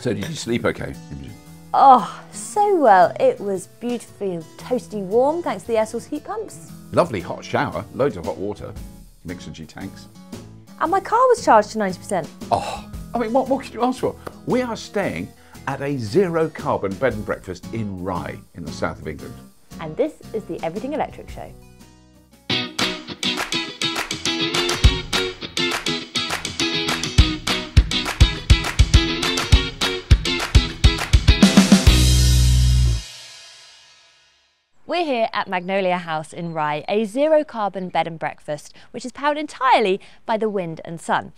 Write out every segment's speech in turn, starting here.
So did you sleep okay, Imogen? Oh, so well. It was beautifully toasty warm thanks to the air source heat pumps. Lovely hot shower, loads of hot water, Mixergy tanks. And my car was charged to 90%. Oh, I mean, what more could you ask for? We are staying at a zero carbon bed and breakfast in Rye in the south of England. And this is the Everything Electric Show. We're here at Magnolia House in Rye, a zero carbon bed and breakfast, which is powered entirely by the wind and sun.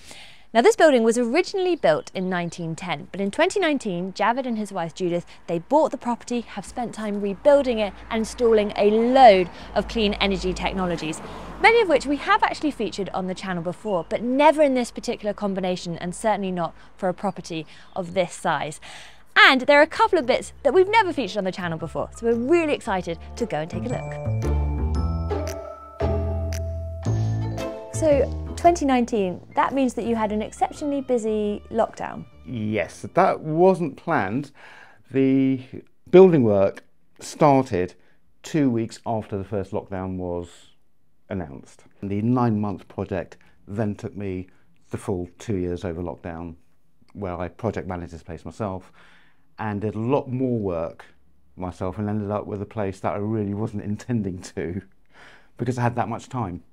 Now, this building was originally built in 1910, but in 2019, Javed and his wife Judith, they bought the property, have spent time rebuilding it and installing a load of clean energy technologies, many of which we have actually featured on the channel before, but never in this particular combination and certainly not for a property of this size. And there are a couple of bits that we've never featured on the channel before, so we're really excited to go and take a look. So 2019, that means that you had an exceptionally busy lockdown. Yes, that wasn't planned. The building work started two weeks after the first lockdown was announced. The nine month project then took me the full two years over lockdown, where I project managed this place myself and did a lot more work myself and ended up with a place that I really wasn't intending to because I had that much time.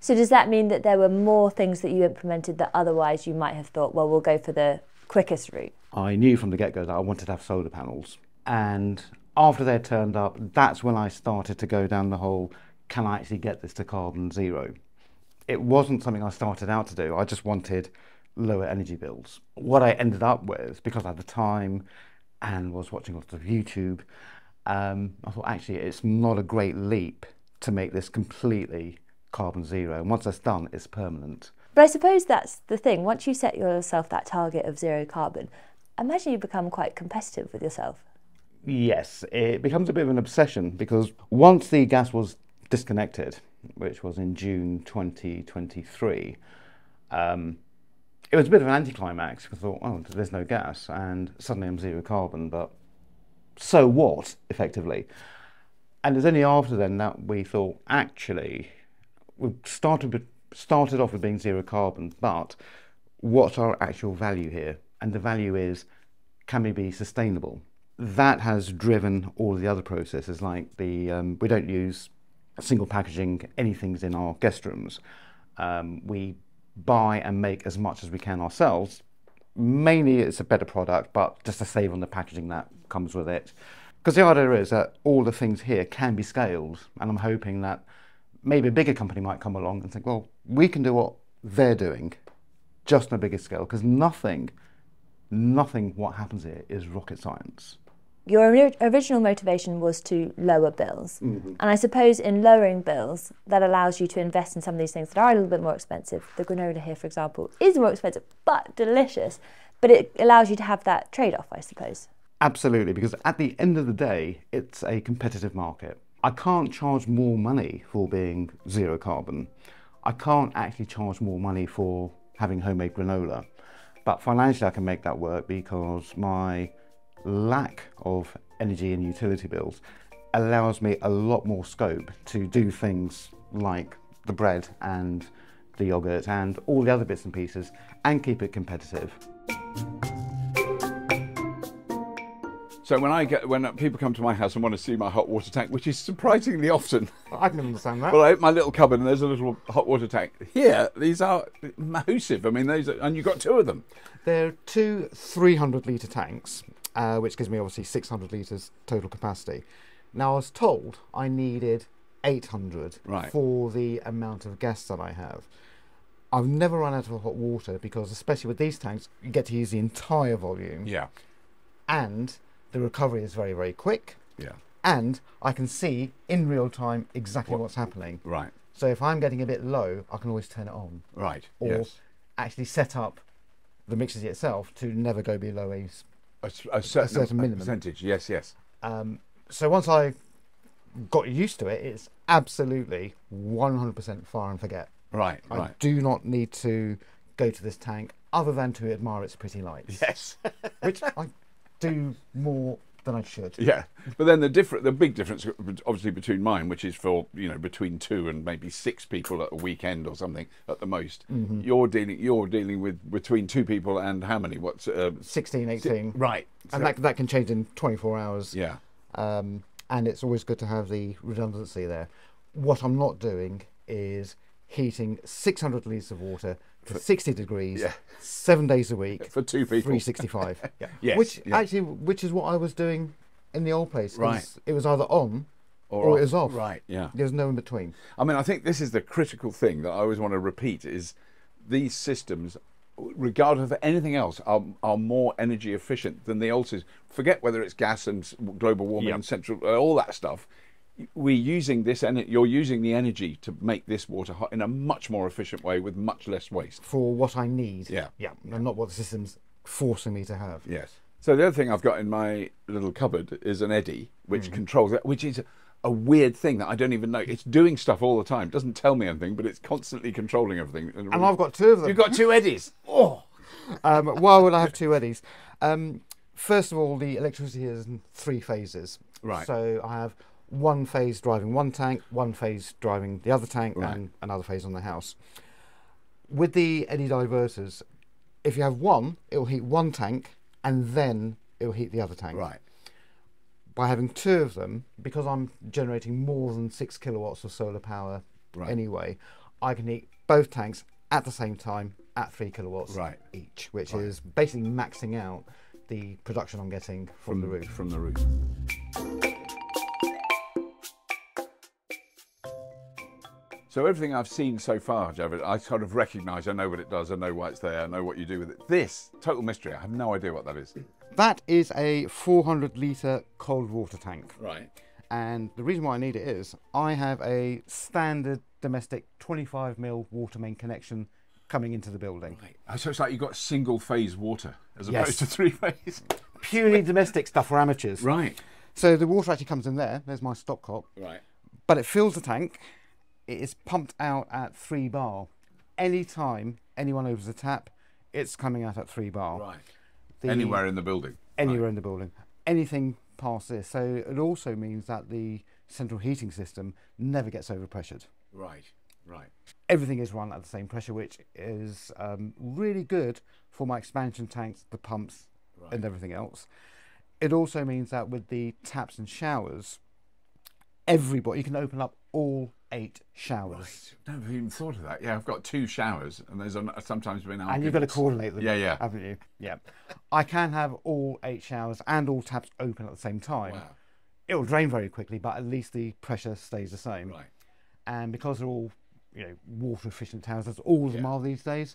So does that mean that there were more things that you implemented that otherwise you might have thought, well, we'll go for the quickest route? I knew from the get-go that I wanted to have solar panels. And after they turned up, that's when I started to go down the whole, can I actually get this to carbon zero? It wasn't something I started out to do. I just wanted lower energy bills. What I ended up with, because I had the time and was watching lots of YouTube, um, I thought actually it's not a great leap to make this completely carbon zero. And once that's done, it's permanent. But I suppose that's the thing. Once you set yourself that target of zero carbon, I imagine you become quite competitive with yourself. Yes, it becomes a bit of an obsession because once the gas was disconnected, which was in June 2023, um, it was a bit of an anticlimax because I thought, oh, there's no gas, and suddenly I'm zero carbon, but so what, effectively? And it's only after then that we thought, actually, we started started off with being zero carbon, but what's our actual value here? And the value is, can we be sustainable? That has driven all the other processes, like the um, we don't use single packaging anything's in our guest rooms. Um, we buy and make as much as we can ourselves. Mainly it's a better product, but just to save on the packaging that comes with it. Because the idea is that all the things here can be scaled, and I'm hoping that maybe a bigger company might come along and think, well, we can do what they're doing, just on a bigger scale, because nothing, nothing what happens here is rocket science. Your original motivation was to lower bills. Mm-hmm. And I suppose in lowering bills, that allows you to invest in some of these things that are a little bit more expensive. The granola here, for example, is more expensive, but delicious. But it allows you to have that trade off, I suppose. Absolutely, because at the end of the day, it's a competitive market. I can't charge more money for being zero carbon. I can't actually charge more money for having homemade granola. But financially, I can make that work because my lack of energy and utility bills allows me a lot more scope to do things like the bread and the yogurt and all the other bits and pieces and keep it competitive. So when I get when people come to my house and want to see my hot water tank, which is surprisingly often, I can understand that. well, I open my little cupboard and there's a little hot water tank. Here, these are massive. I mean, these are, and you've got two of them. They're two 300 litre tanks, uh, which gives me obviously 600 litres total capacity. Now, I was told I needed 800 Right. for the amount of gas that I have. I've never run out of hot water because, especially with these tanks, you get to use the entire volume, Yeah, and the recovery is very, very quick. yeah, And I can see in real time exactly What- what's happening. right, So if I'm getting a bit low, I can always turn it on right. or yes, actually set up the mixer itself to never go below a a, a certain, certain minimum. percentage. Yes, yes. Um, so once I got used to it, it's absolutely 100% fire and forget. Right, I right. do not need to go to this tank other than to admire its pretty lights, Yes. which I do more than I should. yeah. But then the different, the big difference, obviously, between mine, which is for you know between two and maybe six people at a weekend or something at the most. Mm-hmm. You're dealing, you're dealing with between two people and how many? What's uh, 16, 18. right? And So- that, that can change in 24 hours. yeah. um, and it's always good to have the redundancy there. What I'm not doing is heating 600 litres of water to 60 degrees, Yeah. seven days a week, For two people. 365. yeah. Yes, Which yeah. actually, which is what I was doing in the old place. It Right. was- It was either on or, it was off. Right. Yeah. There's no in between. I mean, I think this is the critical thing that I always want to repeat: is these systems, regardless of anything else, are, are more energy efficient than the old systems. Forget whether it's gas and global warming Yep. and central, uh, all that stuff. We're using this, and you're using the energy to make this water hot in a much more efficient way with much less waste. For what I need. Yeah. Yeah. And not what the system's forcing me to have. Yes. So the other thing I've got in my little cupboard is an eddi, which controls it, which is a weird thing that I don't even know. It's doing stuff all the time. It doesn't tell me anything, but it's constantly controlling everything. And I've got two of them. You've got two eddis. Oh. Um, why would I have two eddis? Um, first of all, the electricity is in three phases. Right. So I have one phase driving one tank, one phase driving the other tank, Right. and another phase on the house. With the eddi diverters, if you have one, it will heat one tank, and then it will heat the other tank. Right. By having two of them, because I'm generating more than six kilowatts of solar power Right. anyway, I can heat both tanks at the same time at three kilowatts Right. each, which is basically maxing out the production I'm getting from, the roof. From the roof. So everything I've seen so far, Javed, I sort of recognise. I know what it does. I know why it's there. I know what you do with it. This total mystery. I have no idea what that is. That is a 400 litre cold water tank. Right. And the reason why I need it is I have a standard domestic 25 mil water main connection coming into the building. Right. Oh, So it's like you've got single phase water as Yes. opposed to three phase. Purely domestic stuff for amateurs. Right. So the water actually comes in there. There's my stopcock. Right. But it fills the tank. It is pumped out at three bar. Anytime anyone opens the tap, it's coming out at three bar. Right. The- Anywhere in the building. anywhere in the building. Anything past this. So it also means that the central heating system never gets overpressured. Right. Right. Everything is run at the same pressure, which is um, really good for my expansion tanks, the pumps, and everything else. It also means that with the taps and showers, everybody you can open up all eight showers, Never even thought of that. Yeah, I've got two showers, and there's a, sometimes been and you've got to arguments. coordinate them. Yeah, yeah. haven't you? Yeah. I can have all eight showers and all taps open at the same time. Wow. It will drain very quickly, but at least the pressure stays the same. Right. and because they're all you know water efficient towers as all of them are these days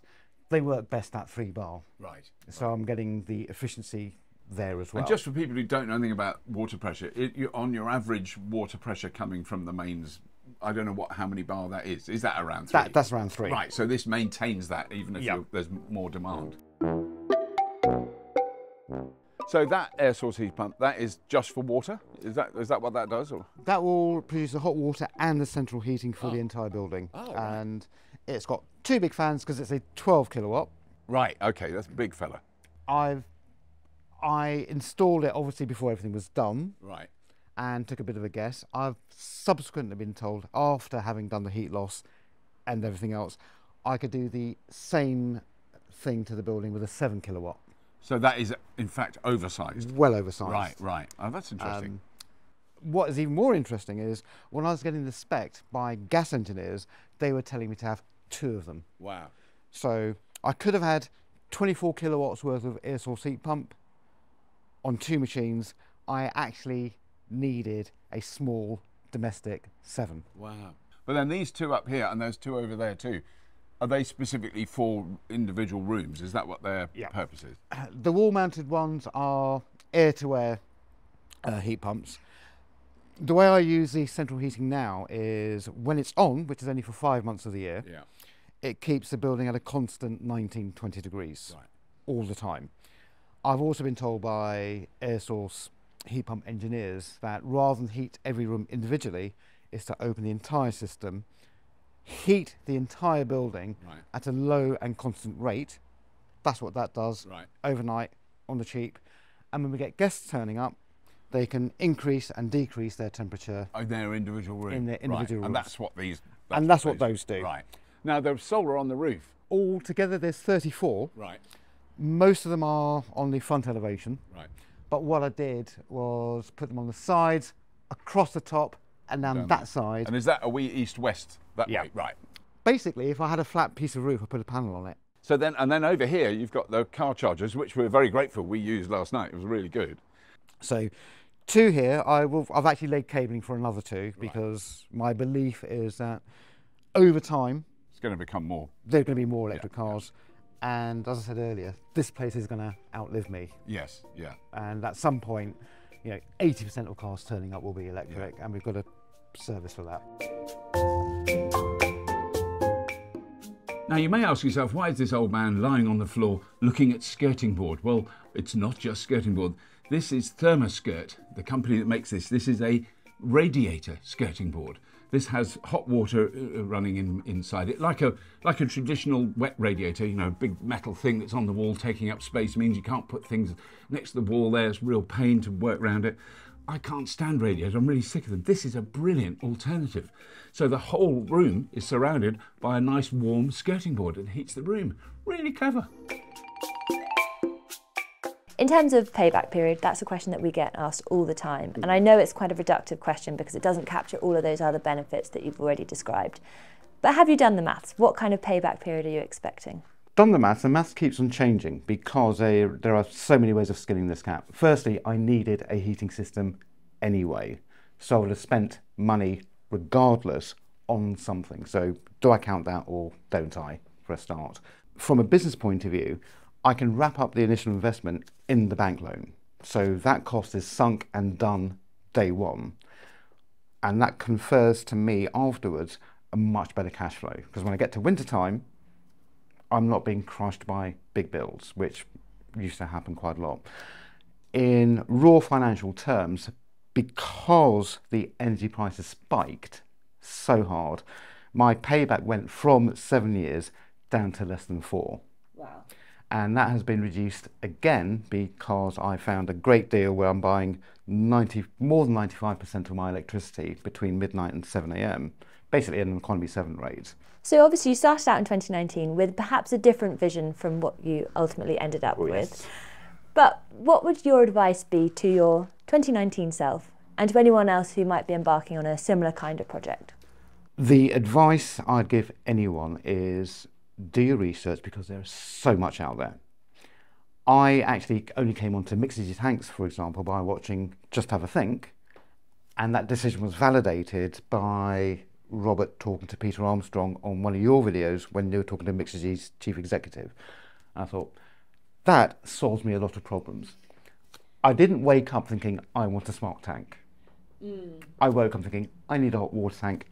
they work best at three bar Right. so i'm getting the efficiency there as well And just for people who don't know anything about water pressure, it, you, on your average water pressure coming from the mains, I don't know what how many bar that is. Is that around three? that, that's around three right. So this maintains that even if Yeah. you're- there's more demand. So that air source heat pump that is just for water. Is that is that what that does? Or that will produce the hot water and the central heating for the ah. entire building Oh, right. and it's got two big fans because it's a 12 kilowatt right. Okay, that's a big fella. i've i installed it obviously before everything was done Right. And took a bit of a guess. I've subsequently been told, after having done the heat loss and everything else, I could do the same thing to the building with a seven kilowatt, So that is in fact oversized. well oversized. Right. Right. Oh, that's interesting. Um, what is even more interesting is when I was getting the spec by gas engineers, they were telling me to have two of them. wow. So I could have had 24 kilowatts worth of air source heat pump on two machines. I actually needed a small domestic seven. Wow. But then these two up here and those two over there too, are they specifically for individual rooms? Is that what their Yeah. purpose is? The wall mounted ones are air to air uh, heat pumps. The way I use the central heating now is when it's on, which is only for five months of the year, Yeah. it keeps the building at a constant 19, 20 degrees Right. all the time. I've also been told by air source heat pump engineers that rather than heat every room individually, is to open the entire system heat the entire building Right. at a low and constant rate. That's what that does Right. overnight on the cheap. And when we get guests turning up, they can increase and decrease their temperature. In their individual room. In their Right. individual And that's what these. And that's what those do. Right. Now there's solar on the roof. Altogether, there's 34. Right. Most of them are on the front elevation. Right. But what I did was put them on the sides, across the top, and down Down that side. And is that a wee east west that Yeah. way? Right. Basically, if I had a flat piece of roof, I put a panel on it. So then, and then over here, you've got the car chargers, which we're very grateful we used last night. It was really good. So, two here. I will. I've actually laid cabling for another two because my belief is that over time It's going to become more. there are going to be more electric cars, and as I said earlier, this place is going to outlive me. Yes. Yeah. And at some point, you know, 80% of cars turning up will be electric, and we've got a service for that. Now, you may ask yourself, why is this old man lying on the floor looking at skirting board? Well, it's not just skirting board. This is ThermaSkirt, the company that makes this. This is a radiator skirting board. This has hot water uh, running in, inside it, like a like a traditional wet radiator. You know, a big metal thing that's on the wall taking up space means you can't put things next to the wall. There, it's real pain to work around it. I can't stand radiators. I'm really sick of them. This is a brilliant alternative. So the whole room is surrounded by a nice warm skirting board that heats the room. Really clever. In terms of payback period, that's a question that we get asked all the time. And I mm. know it's quite a reductive question because it doesn't capture all of those other benefits that you've already described. But have you done the maths? What kind of payback period are you expecting? done the maths, and maths keeps on changing because there are so many ways of skinning this cat. Firstly, I needed a heating system anyway, so I would have spent money regardless on something. So, do I count that or don't I, for a start? From a business point of view, I can wrap up the initial investment in the bank loan. So, that cost is sunk and done day one. And that confers to me afterwards a much better cash flow because when I get to winter time, I'm not being crushed by big bills, which used to happen quite a lot. In raw financial terms, because the energy prices spiked so hard, my payback went from seven years down to less than four. Wow. And that has been reduced again because I found a great deal where I'm buying 90, more than 95% of my electricity between midnight and 7 a.m., basically at an economy 7 rate. So obviously you started out in 2019 with perhaps a different vision from what you ultimately ended up oh, with. But what would your advice be to your 2019 self and to anyone else who might be embarking on a similar kind of project? The advice I'd give anyone is do your research because there's so much out there. I actually only came onto Mixergy tanks, for example, by watching Just Have a Think, and that decision was validated by Robert talking to Peter Armstrong on one of your videos when they were talking to Mixergy's chief executive. I thought, that solves me a lot of problems. I didn't wake up thinking, I want a smart tank. Mm. I woke up thinking, I need a hot water tank.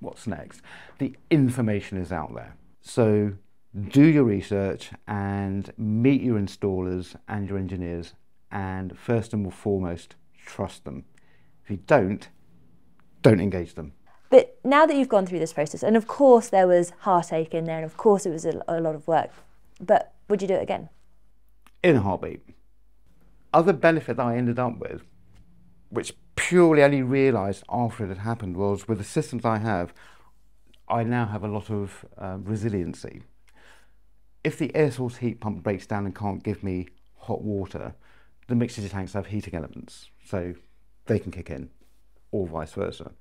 What's next? The information is out there. So do your research and meet your installers and your engineers, and first and foremost, trust them. If you don't, don't engage them. But now that you've gone through this process, and of course there was heartache in there, and of course it was a, a lot of work, but would you do it again? in a heartbeat. Other benefit that I ended up with, which purely only realised after it had happened, was with the systems I have, I now have a lot of uh, resiliency. If the air source heat pump breaks down and can't give me hot water, the mixer tanks have heating elements, so they can kick in, or vice versa.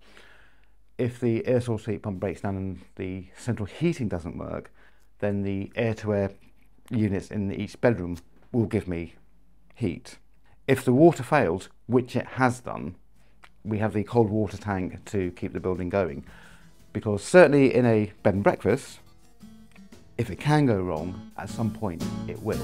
If the air source heat pump breaks down and the central heating doesn't work, then the air to air units in each bedroom will give me heat. If the water fails, which it has done, we have the cold water tank to keep the building going. Because certainly in a bed and breakfast, if it can go wrong, at some point it will.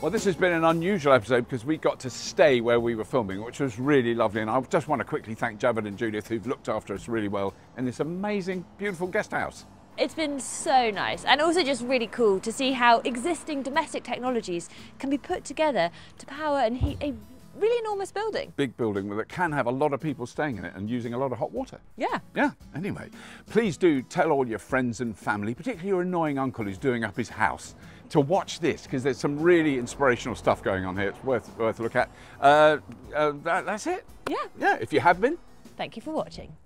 Well, this has been an unusual episode because we got to stay where we were filming, which was really lovely. And I just want to quickly thank Javed and Judith, who've looked after us really well in this amazing, beautiful guest house. It's been so nice and also just really cool to see how existing domestic technologies can be put together to power and heat a really enormous building. Big building that can have a lot of people staying in it and using a lot of hot water. Yeah. Yeah, anyway, please do tell all your friends and family, particularly your annoying uncle who's doing up his house, to watch this because there's some really inspirational stuff going on here. It's worth, worth a look at. Uh, uh, that, that's it. Yeah. Yeah, if you have been, Thank you for watching.